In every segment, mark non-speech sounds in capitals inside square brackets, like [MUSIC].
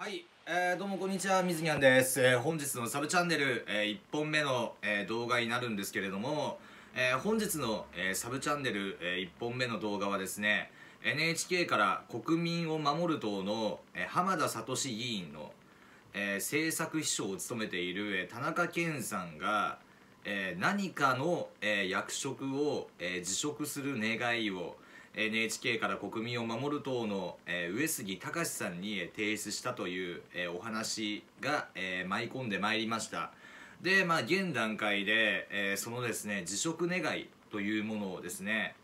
はい、えー、どうもこんにちは水木んです、えー本日のサブチャンネル、え1本目の、えー動画になるんですけれども、えー本日の、えーサブチャンネル、え1本目の動画はですね NHK から国民を守る党の、えー浜田聡議員の、えー政策秘書を務めている、えー田中健さんが、えー何かの、えー役職を、えー辞職する願いを NHK から国民を守る党の、え上杉隆さんに提出したという、えお話が、え舞い込んでまいりました。でまあ現段階で、えそのですね辞職願いというものをですね、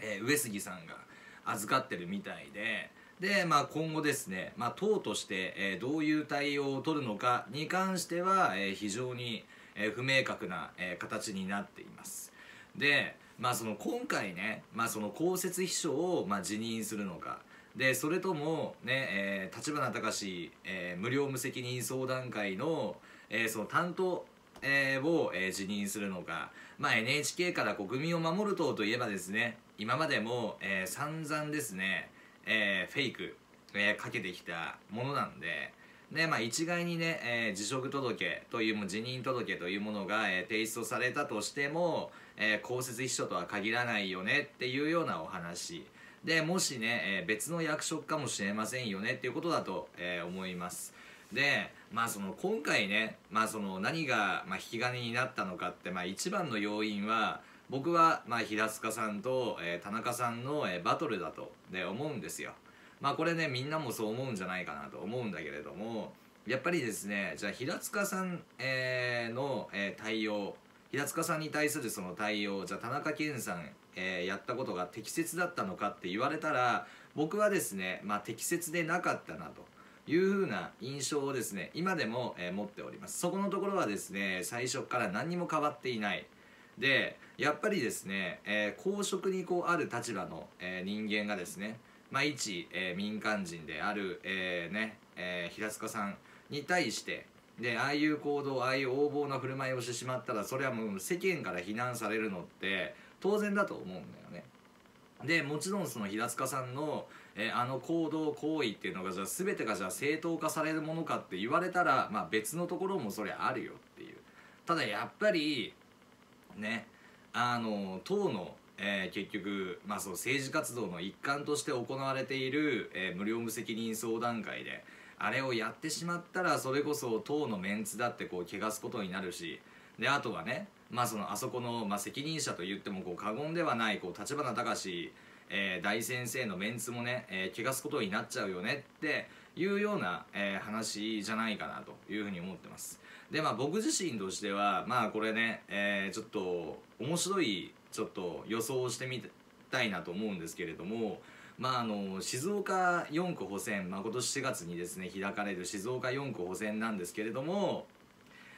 え上杉さんが預かってるみたいでで、まあ、今後ですね、まあ、党として、えどういう対応を取るのかに関しては、え非常に、え不明確な、え形になっています。で、まあ、その今回ね、まあ、その公設秘書を、まあ、辞任するのか。でそれともね、えー立花隆、えー無料無責任相談会の,、えーその担当えーを、えー辞任するのか、まあ、NHK から国民を守る党といえばですね今までも、えー散々ですね、えーフェイク、えーかけてきたものなんでで、まあ、一概にね、えー辞職届というも辞任届というものが、えー提出されたとしても、えー公設秘書とは限らないよねっていうようなお話。でもしね、えー別の役職かもしれませんよねっていうことだと、えー思います。でまあその今回ね、まあ、その何が、まあ、引き金になったのかって、まあ、一番の要因は僕は、まあ、平塚さんと、えー田中さんの、えーバトルだとで思うんですよ。まあこれねみんなもそう思うんじゃないかなと思うんだけれどもやっぱりですねじゃあ平塚さん、えの、え対応平塚さんに対するその対応じゃあ田中健さん、えやったことが適切だったのかって言われたら僕はですね、まあ、適切でなかったなというふうな印象をですね今でも、え持っております。そこのところはですね最初から何にも変わっていない。でやっぱりですね、え公職にこうある立場の、え人間がですねまあ一、えー民間人である、えーねえー平塚さんに対してでああいう行動ああいう横暴な振る舞いをしてしまったらそれはもう世間から非難されるのって当然だと思うんだよね。でもちろんその平塚さんの、えーあの行動行為っていうのがじゃあ全てがじゃあ正当化されるものかって言われたら、まあ、別のところもそれあるよっていう。ただやっぱりねあの党の、えー結局、まあ、そう政治活動の一環として行われている、えー無料無責任相談会であれをやってしまったらそれこそ党のメンツだってこう汚すことになるしであとはね、まあ、そのあそこの、まあ、責任者と言ってもこう過言ではないこう立花隆、えー大先生のメンツもね、えー汚すことになっちゃうよねっていうような、えー話じゃないかなというふうに思ってます。でまあ僕自身としてはまあこれね、えーちょっと面白いちょっと予想してみたいなと思うんですけれどもまああの静岡4区補選、まあ、今年4月にですね開かれる静岡4区補選なんですけれども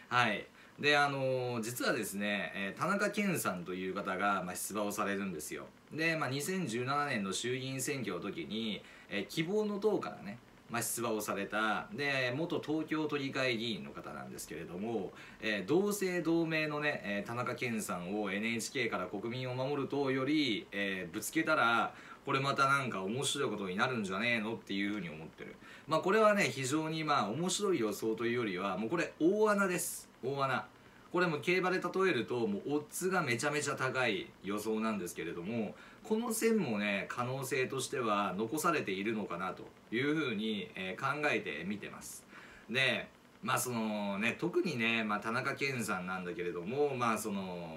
はい。であの実はですね、え田中健さんという方が、まあ、出馬をされるんですよ。で、まあ、2017年の衆議院選挙の時に、え希望の党からね、まあ、出馬をされたで元東京都議会議員の方なんですけれども、えー同姓同名のね、えー田中健さんを NHK から国民を守る党より、えーぶつけたらこれまたなんか面白いことになるんじゃねえのっていうふうに思ってる。まあこれはね非常にまあ面白い予想というよりはもうこれ大穴です。大穴。これも競馬で例えるともうオッズがめちゃめちゃ高い予想なんですけれどもこの線もね可能性としては残されているのかなというふうに、え考えてみてます。でまあそのね特にね、まあ、田中健さんなんだけれどもまあその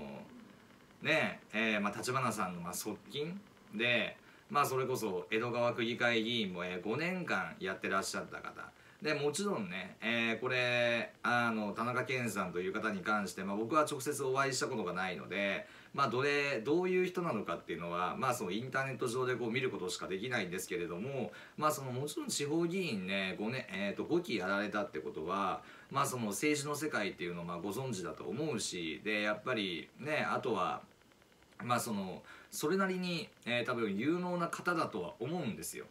ねえーまあ、立花さんのま側近でまあそれこそ江戸川区議会議員も、5年間やってらっしゃった方でもちろんね、えーこれあの田中健さんという方に関して、まあ、僕は直接お会いしたことがないので、まあ、どれどういう人なのかっていうのは、まあ、そのインターネット上でこう見ることしかできないんですけれども、まあ、そのもちろん地方議員ね 5, 年、えー、と5期やられたってことは、まあ、その政治の世界っていうのをまあご存知だと思うしでやっぱりねあとはまあそのそれなりに、えー多分有能な方だとは思うんですよ。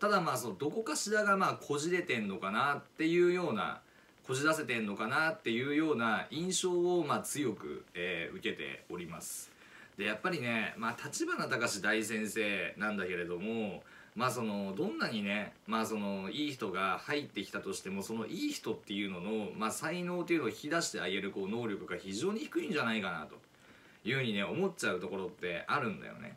ただまあそのどこかしらがまあこじれてんのかなっていうようなこじらせてんのかなっていうような印象をまあ強く、えー受けております。でやっぱりね、まあ、立花隆大先生なんだけれどもまあそのどんなにねまあそのいい人が入ってきたとしてもそのいい人っていうのの、まあ、才能っていうのを引き出してあげるこう能力が非常に低いんじゃないかなというふうにね思っちゃうところってあるんだよね。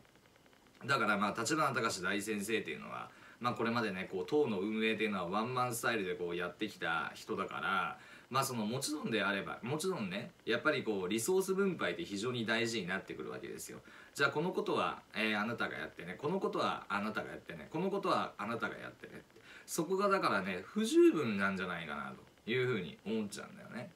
だからまあ立花隆大先生っていうのはまあこれまでねこう党の運営っていうのはワンマンスタイルでこうやってきた人だからまあそのもちろんであればもちろんねやっぱりこうリソース分配って非常に大事になってくるわけですよ。じゃあこのことは、えー、あなたがやってねこのことはあなたがやってねこのことはあなたがやってねそこがだからね不十分なんじゃないかなというふうに思っちゃうんだよね。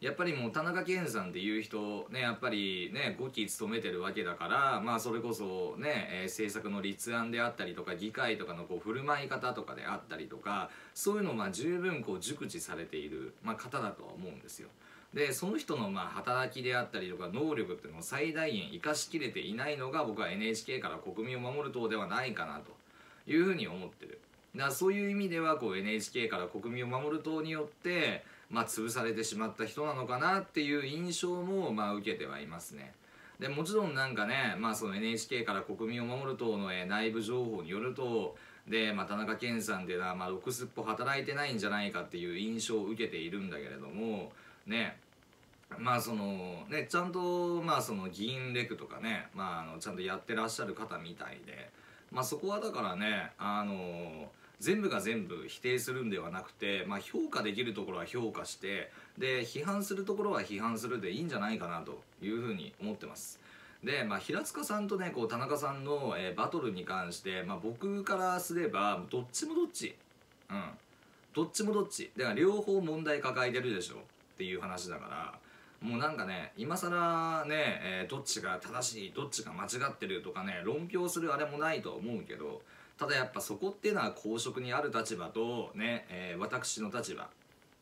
やっぱりもう田中健さんっていう人ねやっぱりね5期務めてるわけだからまあそれこそね、えー、政策の立案であったりとか議会とかのこう振る舞い方とかであったりとかそういうのをまあ十分こう熟知されている、まあ、方だとは思うんですよ。でその人のまあ働きであったりとか能力っていうのを最大限生かしきれていないのが僕は NHK から国民を守る党ではないかなと。いうふうに思ってる。だからそういう意味ではこう NHK から国民を守る党によってまあ、潰されてしまった人なのかなっていう印象もまあ受けてはいますね。でもちろんなんかね、まあ、その NHK から国民を守る党の内部情報によるとで、まあ、田中健さんっていうのは、まあ、ろくすっぽ働いてないんじゃないかっていう印象を受けているんだけれどもねまあそのねちゃんとまあその議員レクとかね、まあ、あのちゃんとやってらっしゃる方みたいで、まあ、そこはだからねあの全部が全部否定するんではなくて、まあ、評価できるところは評価してで批判するところは批判するでいいんじゃないかなというふうに思ってます。で、まあ、平塚さんとねこう田中さんの、えー、バトルに関して、まあ、僕からすればどっちもどっち。うん。どっちもどっち。だから両方問題抱えてるでしょっていう話だからもうなんかね今更ね、えー、どっちが正しいどっちが間違ってるとかね論評するあれもないと思うけどただやっぱそこっていうのは公職にある立場とね、えー、私の立場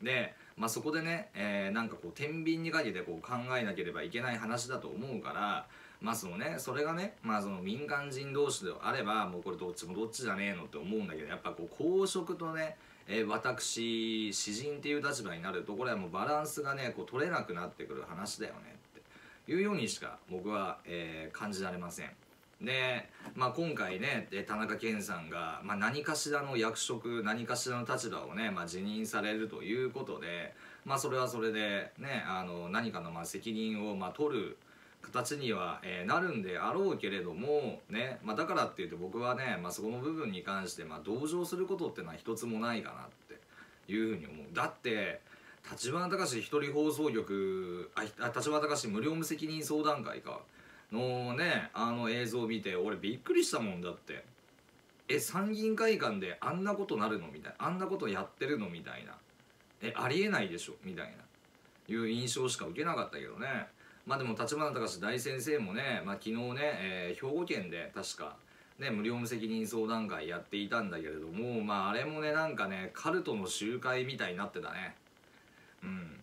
で、まあ、そこでね、えー、なんかこう天秤にかけてこう考えなければいけない話だと思うからまあそのねそれがねまあその民間人同士であればもうこれどっちもどっちじゃねえのって思うんだけどやっぱこう公職とね、えー、私詩人っていう立場になるとこれはもうバランスがねこう取れなくなってくる話だよねっていうようにしか僕は、えー、感じられません。で、まあ、今回ね田中健さんが、まあ、何かしらの役職何かしらの立場をね、まあ、辞任されるということで、まあ、それはそれで、ね、あの何かのまあ責任をまあ取る形には、えー、なるんであろうけれども、ねまあ、だからって言って僕はね、まあ、そこの部分に関して、まあ、同情することってのは一つもないかなっていうふうに思う。だって立花隆一人放送局あ立花隆無料無責任相談会かのねあの映像を見て俺びっくりしたもんだって。え参議院会館であんなことなるのみたいな。あんなことやってるのみたいな。えありえないでしょ？みたいな。いう印象しか受けなかったけどね。まあでも立花隆大先生もね、まあ、昨日ね、えー、兵庫県で確かね、無料無責任相談会やっていたんだけれどもまああれもねなんかねカルトの集会みたいになってたね。うん。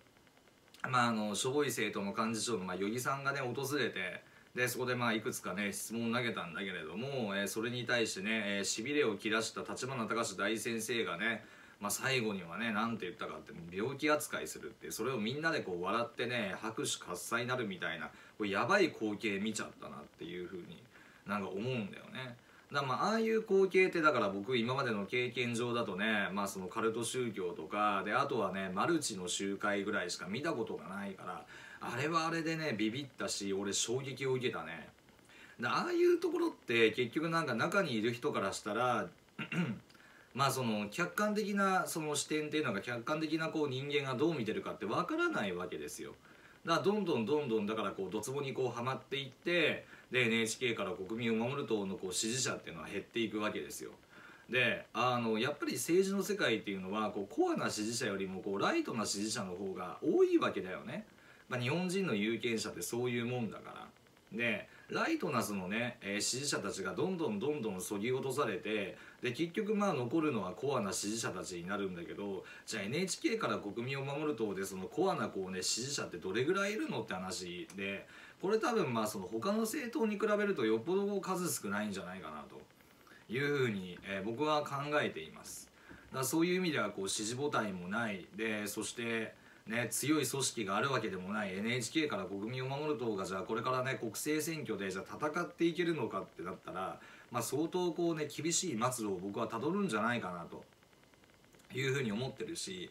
まああのしょぼい政党の幹事長の、まあ、余木さんがね訪れてでそこでまあいくつかね質問を投げたんだけれども、えー、それに対してね、えー、しびれを切らした立花隆大先生がね、まあ、最後にはね何て言ったかって病気扱いするってそれをみんなでこう笑ってね拍手喝采になるみたいなこれやばい光景見ちゃったなっていうふうになんか思うんだよね。だまあああいう光景ってだから僕今までの経験上だとねまあそのカルト宗教とかであとはねマルチの集会ぐらいしか見たことがないからあれはあれでねビビったし俺衝撃を受けたね。ああいうところって結局なんか中にいる人からしたら [CLEARS THROAT] まあその客観的なその視点っていうのが客観的なこう人間がどう見てるかってわからないわけですよ。だからどんどんどんどんだからこうドツボにこうはまっていってで NHK から国民を守る党のこう支持者っていうのは減っていくわけですよ。であのやっぱり政治の世界っていうのはこうコアな支持者よりもこうライトな支持者の方が多いわけだよね。まあ、日本人の有権者ってそういうもんだから。でライトなそのね、えー、支持者たちがどんどんどんどんそぎ落とされてで結局まあ残るのはコアな支持者たちになるんだけどじゃあ NHK から国民を守る党でそのコアなこうね支持者ってどれぐらいいるのって話でこれ多分まあその他の政党に比べるとよっぽど数少ないんじゃないかなと。いうふうに、えー、僕は考えています。だそういう意味ではこう支持母体もない。でそしてね、強い組織があるわけでもない。NHK から国民を守る党がじゃあこれからね国政選挙でじゃあ戦っていけるのかってなったら、まあ、相当こうね厳しい末路を僕はたどるんじゃないかなと。いうふうに思ってるし。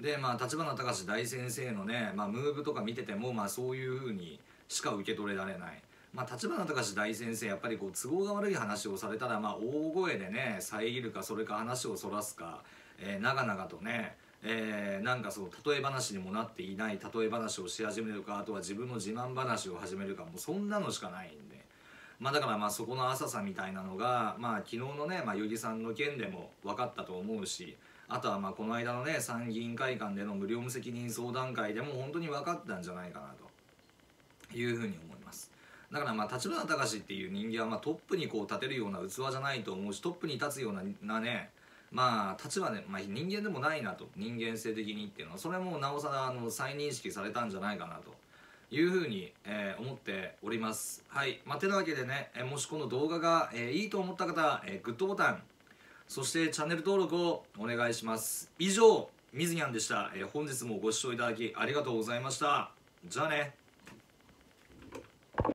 でまあ立花隆大先生のね、まあ、ムーブとか見てても、まあ、そういうふうにしか受け取れられない。まあ、立花隆大先生やっぱりこう都合が悪い話をされたら、まあ、大声でね遮るかそれか話をそらすか、えー、長々とねえー、なんかそう例え話にもなっていない例え話をし始めるかあとは自分の自慢話を始めるかもうそんなのしかないんで、まあ、だからまあそこの浅さみたいなのが、まあ、昨日のね、まあ、ぎさんの件でも分かったと思うしあとはまあこの間のね参議院会館での無料無責任相談会でも本当に分かったんじゃないかなと。いうふうに思います。だからまあ立花隆っていう人間はまあトップにこう立てるような器じゃないと思うしトップに立つようなねまあ立場で、まあ、人間でもないなと。人間性的にっていうのはそれもなおさらあの再認識されたんじゃないかなと。いうふうに、えー、思っております。はい。まあてなわけでね、えもしこの動画が、えー、いいと思った方、えー、グッドボタンそしてチャンネル登録をお願いします。以上みずにゃんでした、え、本日もご視聴いただきありがとうございました。じゃあね。